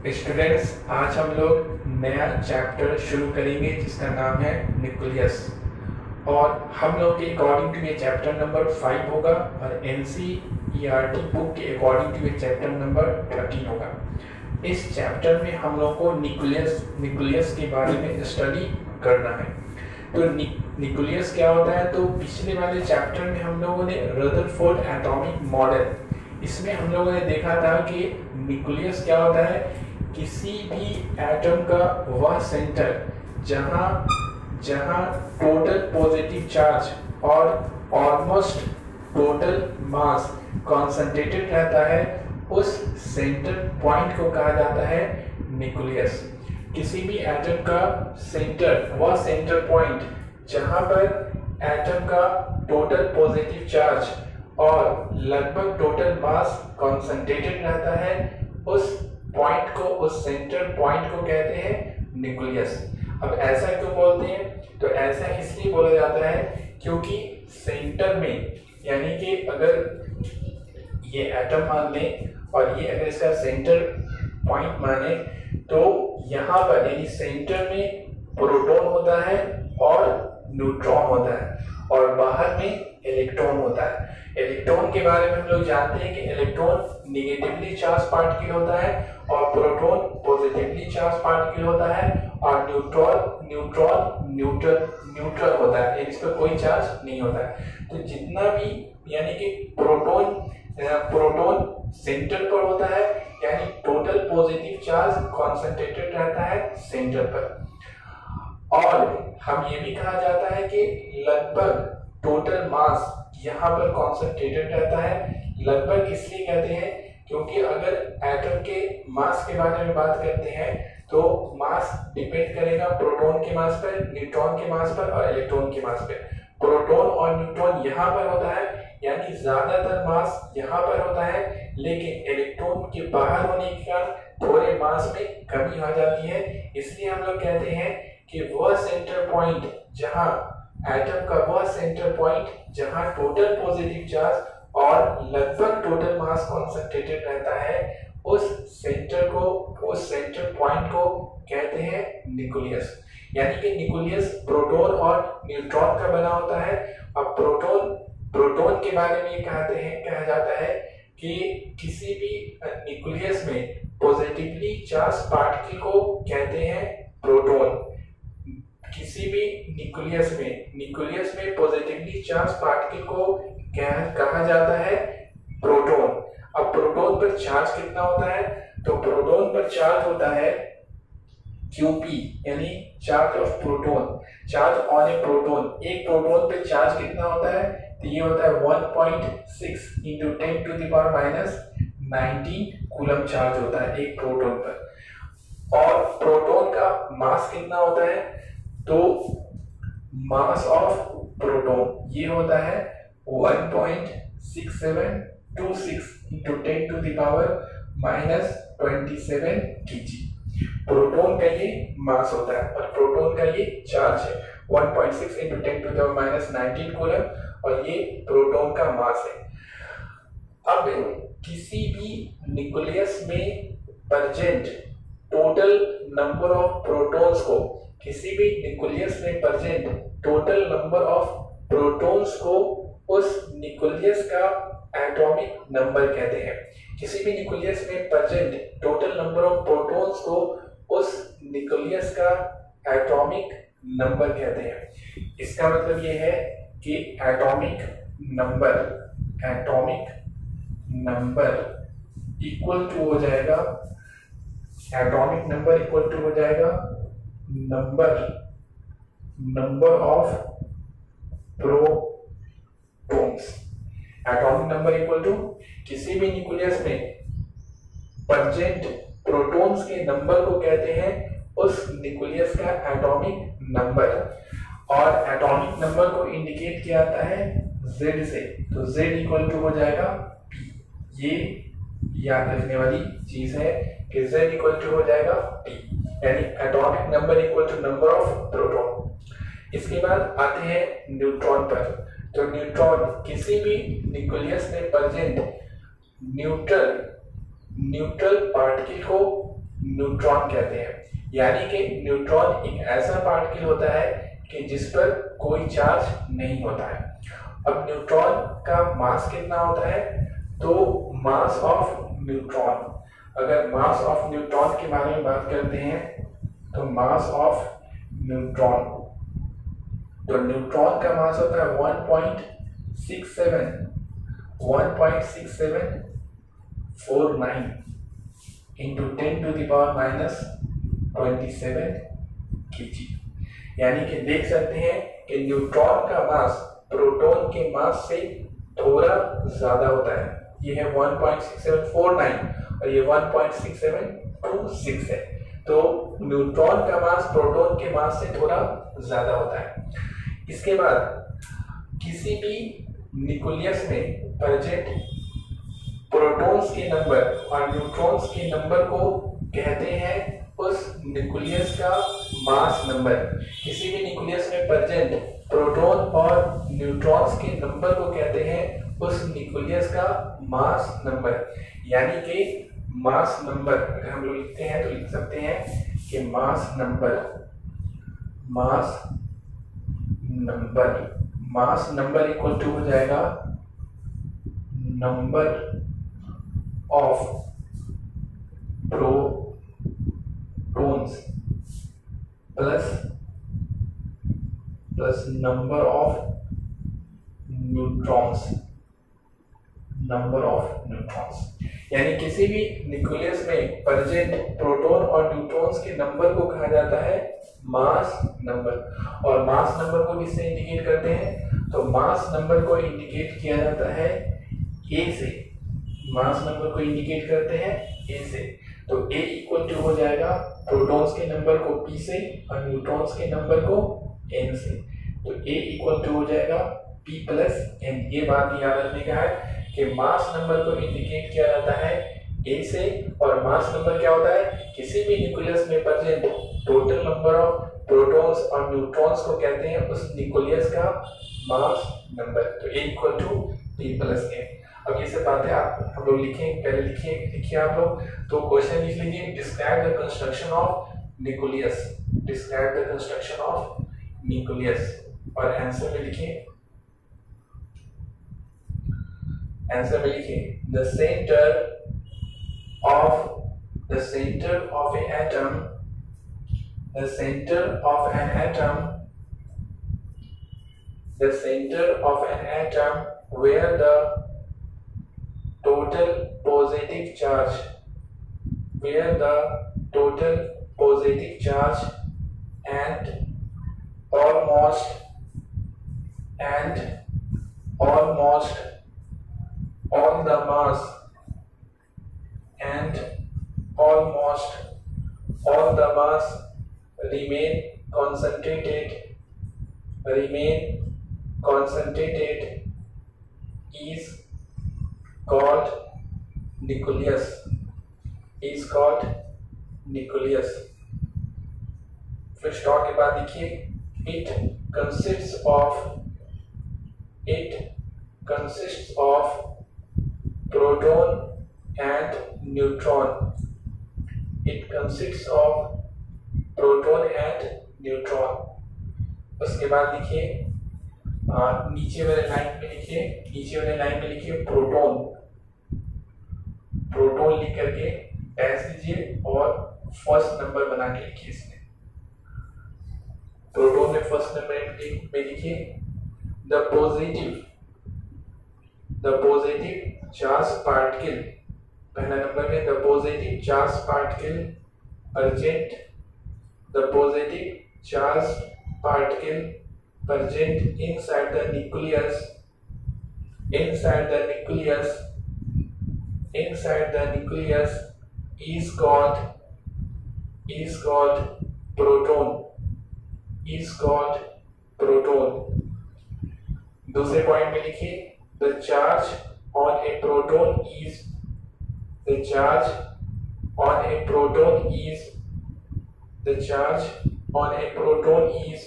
Students आज हम लोग नया चैप्टर शुरू करेंगे, जिसका नाम है न्यूक्लियस और हम लोग के अकॉर्डिंग टू ये चैप्टर नंबर फाइव होगा, और एन सी बुक के अकॉर्डिंग टू ये चैप्टर नंबर थर्टीन होगा। इस चैप्टर में हम लोग को न्यूक्लियस न्यूक्लियस के बारे में स्टडी करना है। तो न्यूक्लियस क्या होता है? तो पिछले वाले चैप्टर में हम लोगों ने रदरफोर्ड एटॉमिक मॉडल इसमें हम लोगों ने देखा था कि न्यूक्लियस क्या होता है? किसी भी एटम का वह सेंटर जहाँ जहाँ टोटल पॉजिटिव चार्ज और ऑलमोस्ट टोटल मास कॉन्सेंट्रेटेड रहता है, उस सेंटर पॉइंट को कहा जाता है न्यूक्लियस किसी भी एटम का सेंटर वह सेंटर पॉइंट जहाँ पर एटम का टोटल पॉजिटिव चार्ज और लगभग टोटल मास कॉन्सेंट्रेटेड रहता है, उस पॉइंट को उस सेंटर पॉइंट को कहते हैं न्यूक्लियस अब ऐसा क्यों बोलते हैं? तो ऐसा इसलिए बोला जाता है क्योंकि सेंटर में, यानी कि अगर ये एटम मान लें और ये अगर इसका सेंटर पॉइंट माने तो यहाँ पर, यानी सेंटर में प्रोटॉन होता है और न्यूट्रॉन होता है। और बाहर में इलेक्ट्रॉन होता है। इलेक्ट्रॉन के बारे में हम लोग जानते हैं कि इलेक्ट्रॉन निगेटिवली चार्ज पार्टिकल होता है और प्रोटॉन पॉजिटिवली चार्ज पार्टिकल होता है और न्यूट्रॉन न्यूट्रॉन न्यूट्रल न्यूट्रल होता है। इस पर कोई चार्ज नहीं होता है। तो जितना भी, यानी कि प्रोटॉन प्रोटॉन सेंटर पर होता है, यानी टोटल पॉजिटिव चार्ज कॉन्सेंट्रेटेड रहता है सेंटर पर। और हम ये भी कहा जाता है कि लगभग टोटल मास यहाँ पर कॉन्सेंट्रेटेड रहता है। लगभग इसलिए कहते हैं क्योंकि अगर एटम के मास के बारे में बात करते हैं तो मास डिपेंड करेगा प्रोटॉन के मास पर न्यूट्रॉन के मास पर और इलेक्ट्रॉन के मास पर। प्रोटॉन और न्यूट्रॉन यहाँ पर होता है, यानी ज़्यादातर मास यहाँ पर होता है, लेकिन इलेक्ट्रॉन के बाहर होने के कारण थोड़े मास में कमी आ जाती है। इसलिए हम लोग कहते हैं कि वह सेंटर पॉइंट जहाँ एटम का वह सेंटर पॉइंट जहाँ टोटल पॉजिटिव चार्ज और लगभग टोटल मास कॉन्सेंट्रेटेड रहता है, उस सेंटर को, उस सेंटर पॉइंट को कहते हैं न्यूक्लियस यानी कि न्यूक्लियस प्रोटॉन और न्यूट्रॉन का बना होता है। और प्रोटॉन प्रोटॉन के बारे में कहते हैं, कहा जाता है कि किसी भी न्यूक्लियस में पॉजिटिवली चार्ज पार्टिकल को कहते हैं प्रोटॉन किसी भी न्यूक्लियस में न्यूक्लियस में पॉजिटिवली चार्ज पार्टिकल को क्या कहा जाता है प्रोटॉन अब प्रोटॉन पर चार्ज कितना होता है? तो प्रोटॉन पर चार्ज होता है क्यूपी यानी charge of proton charge on a proton एक प्रोटॉन पे चार्ज कितना होता है? तो ये होता है 1.6 point six into ten to the power minus nineteen coulomb charge होता है एक प्रोटॉन पर. और प्रोटॉन का मास कितना होता है? तो मास ऑफ़ प्रोटॉन ये होता है 1.6726 into 10 to the power minus 27 kg. Proton का ये मास होता है और प्रोटॉन का ये चार्ज है। 1.6 into 10 to the minus 19 coulomb और ये प्रोटॉन का मास है। अब किसी भी न्यूक्लियस में present total number of protons को किसी भी न्यूक्लियस में present total number of protons को उस न्यूक्लियस का एटॉमिक नंबर कहते हैं। किसी भी न्यूक्लियस में present total number of protons को उस न्यूक्लियस का एटॉमिक नंबर कहते हैं। इसका मतलब यह है कि atomic number atomic number equal to हो जाएगा एटॉमिक नंबर इक्वल टू हो जाएगा number number of protons atomic number equal to किसी भी न्यूक्लियस में प्रेजेंट प्रोटॉन्स के नंबर को कहते हैं, उस न्यूक्लियस का एटॉमिक नंबर और एटॉमिक नंबर को इंडिकेट किया जाता है z से। तो z इक्वल टू हो जाएगा p ये याद रखने वाली चीज़ है कि z इक्वल टू हो जाएगा p यानी atomic number equal to number of proton इसके बाद आते हैं न्यूट्रॉन पर। तो न्यूट्रॉन किसी भी न्यूक्लियस में प्रेजेंट न्यूट्रल न्यूट्रल पार्टिकल को न्यूट्रॉन कहते हैं। यानी कि न्यूट्रॉन एक ऐसा पार्टिकल होता है कि जिस पर कोई चार्ज नहीं होता है। अब न्यूट्रॉन का मास कितना होता है? तो मास ऑफ़ न्यूट्रॉन अगर मास ऑफ़ न्यूट्रॉन के बारे में बात करते हैं तो मास ऑफ़ न्यूट्रॉन तो न्यूट्रॉन का मास होता है 1.67 1.6749 into 10 to the power minus 27 kg. यानी कि देख सकते हैं कि न्यूट्रॉन का मास प्रोटॉन के मास से थोड़ा ज़्यादा होता है। ये है 1.6749 और ये 1.6726 है। तो न्यूट्रॉन का मास प्रोटॉन के मास से थोड़ा ज़्यादा होता है। इसके बाद किसी भी न्यूक्लियस में प्रेजेंट प्रोटॉन्स के नंबर और न्यूट्रॉन्स के नंबर को कहते हैं उस न्यूक्लियस का मास नंबर किसी भी न्यूक्लियस में प्रेजेंट प्रोटॉन और न्यूट्रॉन्स के नंबर को कहते हैं उस न्यूक्लियस का मास नंबर यानी कि मास नंबर, अगर हम लोग लिखते हैं तो लिख सकते हैं कि mass number mass number mass number equal to हो जाएगा number of protons plus plus number of neutrons number of neutrons यानी किसी भी न्यूक्लियस में प्रेजेंट प्रोटॉन और न्यूट्रॉन्स के नंबर को कहा जाता है मास नंबर। और मास नंबर को किससे इंडिकेट करते हैं? तो मास नंबर को इंडिकेट किया जाता है ए से। मास नंबर को इंडिकेट करते हैं ए से। तो ए इक्वल टू हो जाएगा प्रोटॉन्स के नंबर को पी से और न्यूट्रॉन्स के नंबर को एन से। तो ए इक्वल टू हो जाएगा पी प्लस एन ये बात याद रखने का है। कि मास नंबर को इंडिकेट किया जाता है ए से, और मास नंबर क्या होता है? किसी भी न्यूक्लियस में present total number of protons और न्यूट्रॉन्स को कहते हैं, उस न्यूक्लियस का मास नंबर। तो A equal to P plus N अब ये सब बातें आप, हम लोग लिखें, पहले लिखिए लिखिए आप लोग। तो क्वेश्चन लिख लीजिए। Describe the construction of nucleus describe the construction of nucleus और आंसर में लिखिए। आंसर में लिखिए the centre of the centre of a atom the centre of an atom the center of an atom where the total positive charge where the total positive charge and almost and almost all the mass and almost all the mass remain concentrated remain concentrated is called nucleus is called nucleus फिर stock के बाद देखिए it consists of it consists of Proton and neutron. It consists of proton and neutron. उसके बाद लिखिए नीचे वाले line में लिखिए, नीचे वाले लाइन में लिखिए प्रोटॉन प्रोटॉन लिख करके डैश दीजिए और फ़र्स्ट नंबर बना के लिखिए इसमें. प्रोटॉन में फ़र्स्ट नंबर में लिखिए the positive the positive charge particle पहला नंबर में the positive charge particle urgent the positive charge particle urgent inside the nucleus inside the nucleus inside the nucleus is called is called proton is called proton दूसरे point में लिखिए. The charge on a proton is the charge on a proton is the charge on a proton is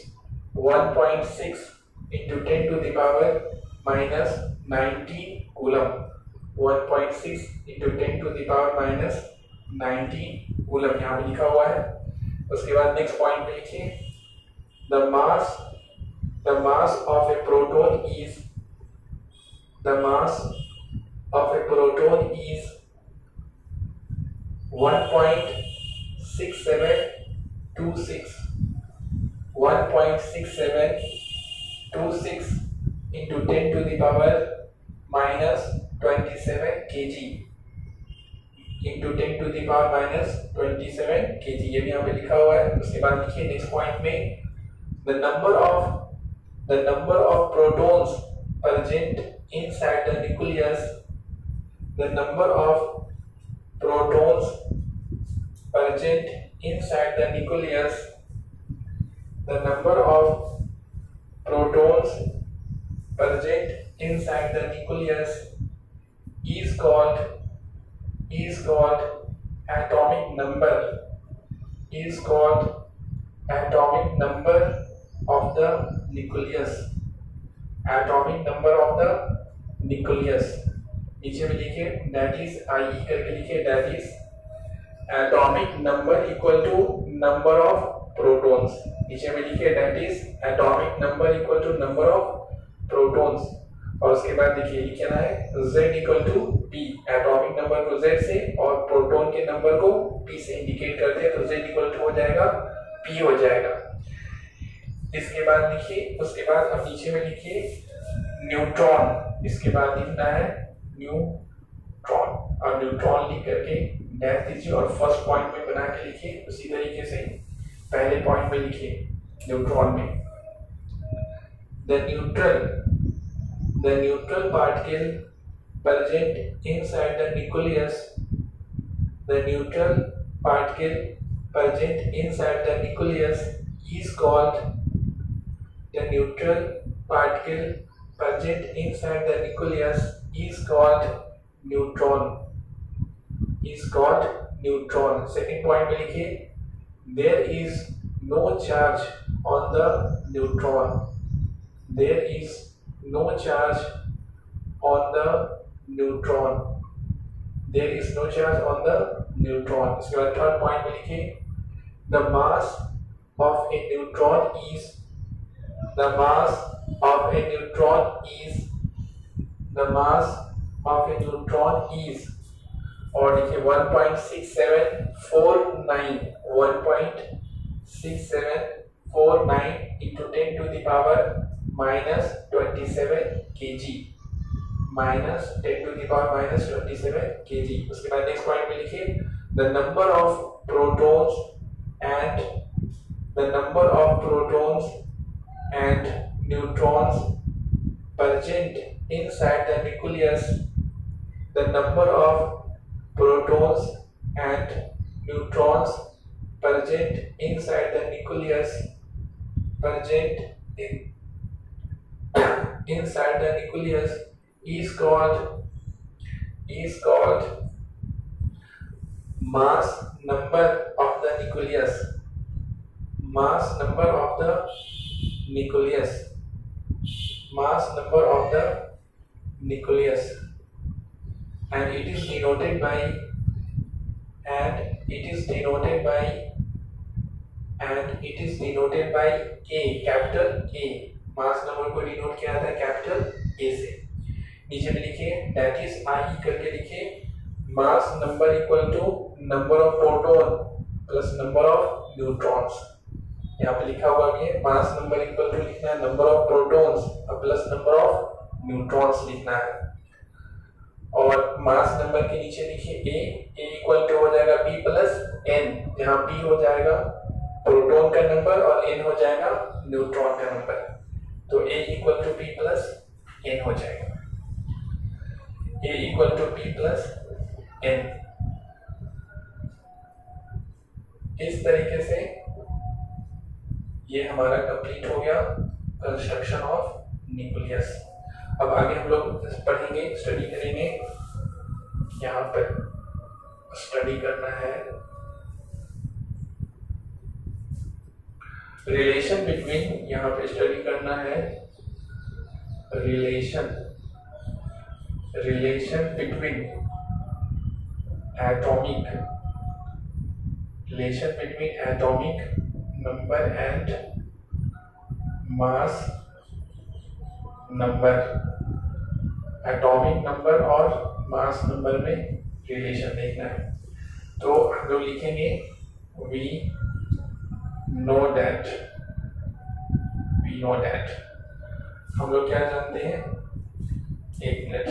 1.6 into 10 to the power minus 19 coulomb. 1.6 into 10 to the power minus nineteen coulomb यहाँ पे लिखा हुआ है। उसके बाद next point पे लिखिए। The mass the mass of a proton is the mass of a proton is 1.6726 1.6726 into 10 to the power minus 27 kg into 10 to the power minus 27 kg ये भी यहाँ पे लिखा हुआ है उसके बाद लिखिए नेक्स्ट पॉइंट में the number of the number of protons present inside the nucleus the number of protons present inside the nucleus the number of protons present inside the nucleus is called is called atomic number is called atomic number of the nucleus. Atomic number of the nucleus नीचे में लिखिए that is आई करके लिखिए that is atomic number equal to number of protons नीचे में लिखिए that is atomic number equal to number of protons और उसके बाद देखिए लिखना है? Z equal to p. Atomic number को z से और प्रोटॉन के नंबर को p से इंडिकेट करते हैं तो z इक्वल टू हो जाएगा, p हो जाएगा. इसके बाद लिखिए उसके बाद अब नीचे में लिखिए न्यूट्रॉन इसके बाद लिखना है न्यूट्रॉन। और न्यूट्रॉन लिख करके डैश दीजिए और फ़र्स्ट पॉइंट में बना के लिखिए, उसी तरीके से पहले पॉइंट में लिखिए न्यूट्रॉन में। The neutral the neutral particle present inside the nucleus the neutral particle present inside the nucleus is called the neutral particle present inside the nucleus is called neutron. Is called neutron. Second point mein likhiye there is no charge on the neutron. There is no charge on the neutron. There is no charge on the neutron. Iske baad third point mein likhiye the mass of a neutron is the mass of a neutron is the mass of a neutron is और लिखिए 1.6749 1.6749 into 10 to the power minus 27 kg minus 10 to the power minus 27 kg उसके बाद next point में लिखिए the number of protons and the number of protons and neutrons present inside the nucleus the number of protons and neutrons present inside the nucleus present in inside the nucleus is called is called mass number of the nucleus mass number of the nucleus mass number of the nucleus and it is denoted by and it is denoted by and it is denoted by a capital A mass number को denote किया जाता है capital A से नीचे में लिखिए that is आई करके लिखिए mass number equal to number of proton plus number of neutrons यहाँ पे लिखा हुआ भी है मास नंबर इक्वल टू लिखना है number of protons plus number of neutrons लिखना है। और मास नंबर के नीचे लिखिए ए ए इक्वल टू हो जाएगा पी प्लस एन जहाँ पी हो जाएगा प्रोटॉन का नंबर और एन हो जाएगा न्यूट्रॉन का नंबर तो A equal to B plus N हो जाएगा। A equal to B plus N इस तरीके से ये हमारा कंप्लीट हो गया कंस्ट्रक्शन ऑफ़ न्यूक्लियस अब आगे हम लोग पढ़ेंगे स्टडी करेंगे। यहाँ पर स्टडी करना है। रिलेशन बिटवीन यहाँ पे स्टडी करना है। Relation relation between atomic relation between atomic number and mass number atomic number और मास नंबर में रिलेशन देखना है। तो हम लोग लिखेंगे we know that we know that हम लोग क्या जानते हैं? एक मिनट।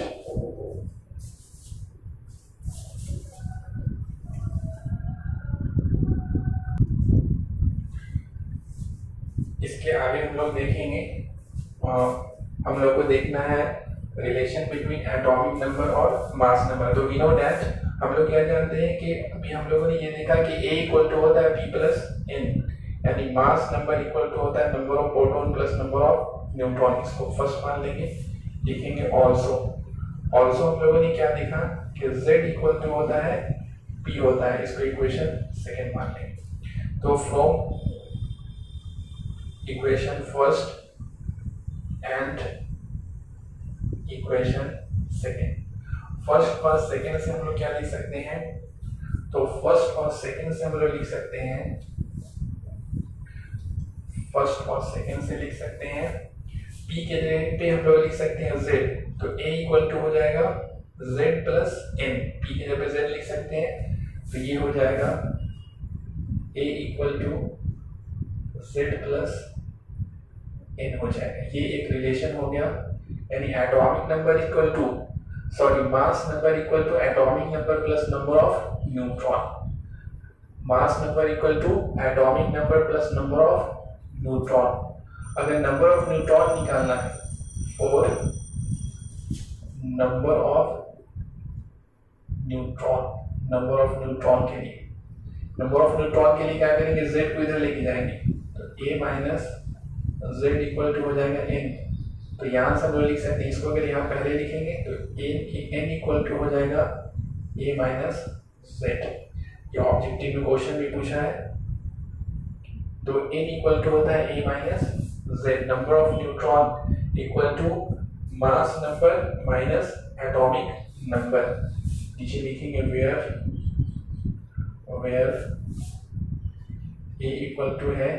इसके आगे हम लोग देखेंगे। आ, हम लोग को देखना है रिलेशन बिटवीन एटॉमिक नंबर और मास नंबर तो वी नो दैट हम लोग क्या जानते हैं कि अभी हम लोगों ने ये देखा कि ए इक्वल टू होता है बी प्लस एन यानी मास नंबर इक्वल टू होता है number of proton plus number of neutron इसको फ़र्स्ट मान लेंगे लिखेंगे ऑल्सो ऑल्सो हम लोगों ने क्या देखा कि z इक्वल टू होता है p होता है। इसको इक्वेशन सेकेंड मान लेंगे। तो from equation first and equation second. First और सेकेंड से हम लोग क्या लिख सकते हैं? तो फ़र्स्ट और सेकेंड से हम लोग लिख सकते हैं। फ़र्स्ट और सेकेंड से लिख सकते हैं। P के जगह पे हम लोग लिख सकते हैं z. तो a इक्वल टू हो जाएगा z प्लस n. P के जगह पे z लिख सकते हैं। तो ये हो जाएगा a equal to z plus N हो जाएगा। ये एक रिलेशन हो गया। यानी atomic number equal to sorry mass number equal to atomic number plus number of neutron mass number equal to atomic number plus number of neutron अगर number of neutron निकालना है, और number of neutron number of neutron के लिए। Number of neutron के लिए क्या करेंगे? जेड को इधर लेके जाएँगे। A minus Z equal to हो जाएगा एन तो यहाँ से हम लोग लिख सकते हैं, इसको अगर यहाँ पहले लिखेंगे तो n एन इक्वल टू हो जाएगा ए माइनस जेड ये ऑब्जेक्टिव क्वेश्चन भी पूछा है। तो एन इक्वल टू होता है A minus Z number of neutron equal to mass number minus atomic number नीचे लिखेंगे where where a equal to है।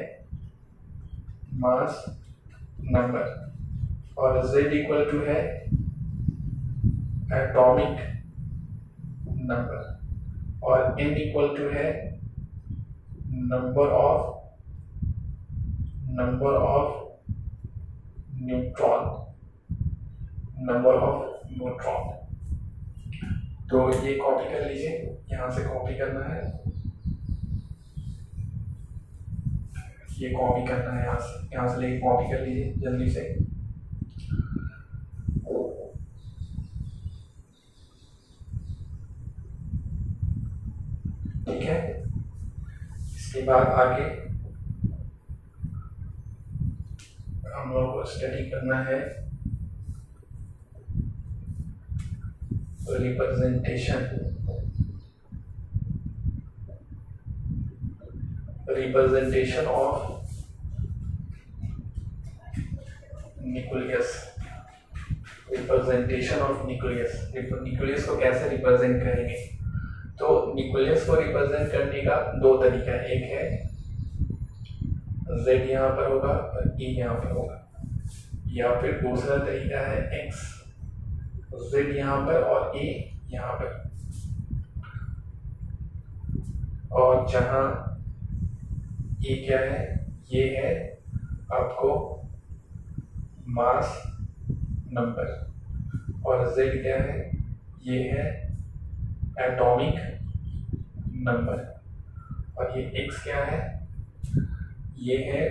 मास नंबर और z इक्वल टू है एटॉमिक नंबर और n इक्वल टू है number of number of neutron number of neutron तो ये copy कर लीजिए। यहाँ से कॉपी करना है। ये कॉपी करना है यहाँ से यहाँ से लेके कॉपी कर लीजिए, जल्दी से। ठीक है? इसके बाद आगे हम लोग को स्टडी करना है। Representation representation of nucleus. Representation of nucleus nucleus को कैसे रिप्रेजेंट करेंगे? तो न्यूक्लियस को रिप्रेजेंट करने का दो तरीका है। एक है z यहाँ पर होगा और e यहाँ पर होगा। या फिर दूसरा तरीका है x z यहाँ पर और a यहाँ पर। और जहाँ ये क्या है? ये है आपको मास नंबर और z क्या है? ये है एटॉमिक नंबर और ये x क्या है? ये है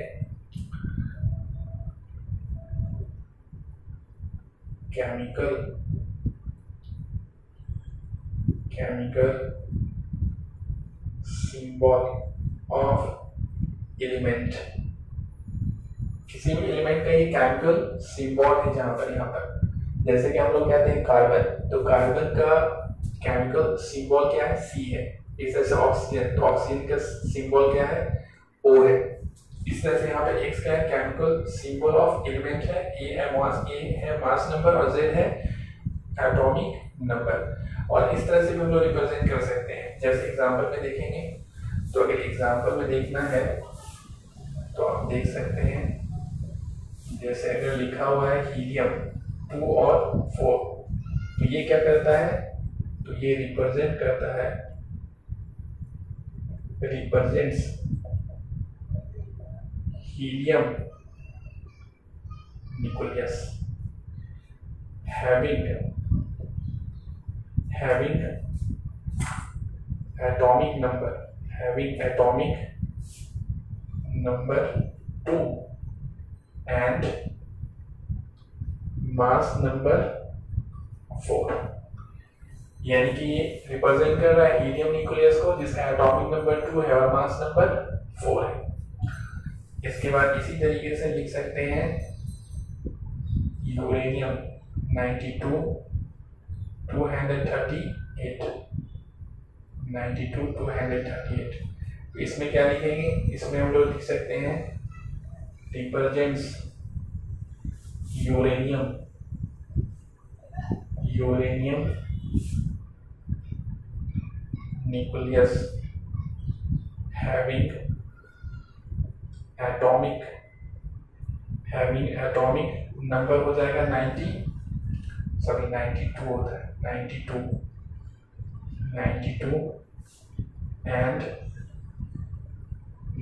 chemical chemical symbol of element किसी भी एलिमेंट का ये केमिकल सिंबल है जहाँ पर, यहाँ पर। जैसे कि हम लोग कहते हैं कार्बन तो कार्बन का केमिकल सिंबल क्या है? सी है। इस तरह से ऑक्सीजन तो ऑक्सीजन का सिंबल क्या है? ओ है। इस तरह से यहाँ पे एक्स है केमिकल सिंबल ऑफ़ एलिमेंट है। ए है मास ए है मास नंबर और जेड है एटॉमिक नंबर और इस तरह से भी हम लोग रिप्रेजेंट कर सकते हैं। जैसे एग्जांपल में देखेंगे तो अगर एग्ज़ाम्पल में देखना है तो आप देख सकते हैं, जैसे अगर लिखा हुआ है हीलियम टू और फोर तो ये क्या करता है? तो ये रिप्रेजेंट करता है represents helium nucleus having having atomic number, having atomic number 2 and mass number 4 यानी कि ये रिप्रेजेंट कर रहा है हीलियम न्यूक्लियस को, जिसका एटॉमिक नंबर टू है और मास नंबर फोर है। इसके बाद इसी तरीके से लिख सकते हैं यूरेनियम 92 238 92 238 तो इसमें क्या लिखेंगे? इसमें हम लोग लिख सकते हैं represents uranium. Uranium nucleus having atomic having atomic number हो जाएगा 90 सॉरी 92 होता है। 92 92 एंड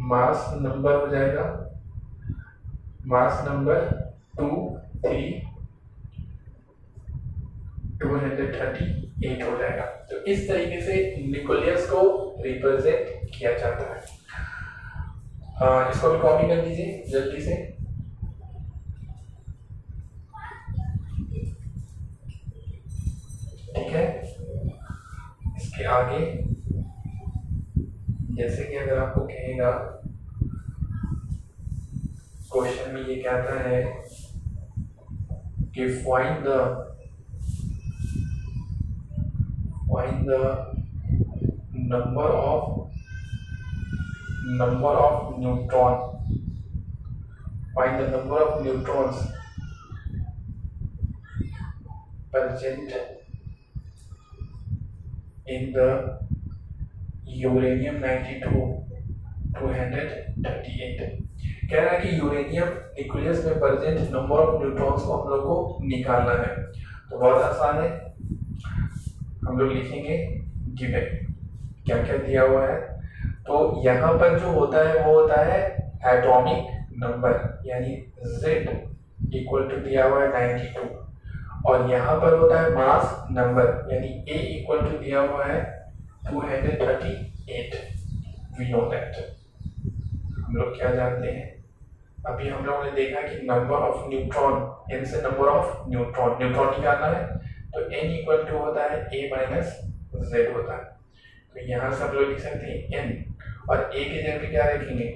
मास नंबर हो जाएगा। Mass number two three two hundred thirty eight हो जाएगा। तो इस तरीके से न्यूक्लियस को रिप्रेजेंट किया जाता है। आ, इसको भी कॉपी कर दीजिए जल्दी से। ठीक है? इसके आगे जैसे कि अगर आपको कहेगा क्वेश्चन में ये कहता है कि find the find the number of number of neutron find the number of neutrons present in the uranium 92 238 कह रहा है कि यूरेनियम न्यूक्लियस में प्रेजेंट नंबर ऑफ़ न्यूट्रॉन्स को हम लोग को निकालना है। तो बहुत आसान है। हम लोग लिखेंगे गिवन क्या क्या दिया हुआ है? तो यहाँ पर जो होता है, वो होता है एटॉमिक नंबर यानी z इक्वल टू दिया हुआ है 92 और यहाँ पर होता है मास नंबर यानी a इक्वल टू दिया हुआ है 238 वी नो दैट हम लोग क्या जानते हैं? अभी हम लोगों ने देखा कि नंबर ऑफ़ न्यूट्रॉन एन से नंबर ऑफ़ न्यूट्रॉन न्यूट्रॉन निकालना है तो एन इक्वल टू होता है ए माइनस जेड होता है। तो यहाँ से हम लोग लिख सकते हैं एन और ए की जगह पे क्या रखेंगे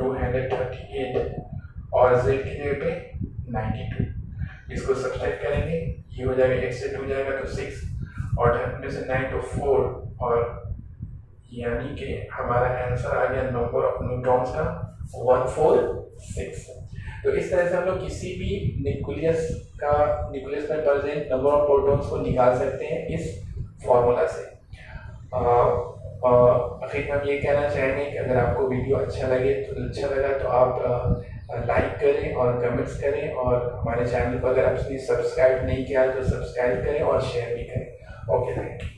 238 और जेड की जगह पे 92 इसको सब्सट्रैक्ट करेंगे, ये हो जाएगा x से टू जाएगा तो 6 और में से 9 तो 4 और यानी कि हमारा आंसर आ गया नंबर ऑफ़ न्यूट्रॉन्स का 146 तो इस तरह से हम लोग किसी भी न्यूक्लियस का न्यूक्लियस में प्रेजेंट नंबर ऑफ़ प्रोटॉन्स को निकाल सकते हैं इस फॉर्मूला से। आखिर हम ये कहना चाहेंगे कि अगर आपको वीडियो अच्छा लगे तो अच्छा लगा तो आप लाइक करें और कमेंट्स करें और हमारे चैनल को अगर आपने सब्सक्राइब नहीं किया तो सब्सक्राइब करें और शेयर भी करें। Okay.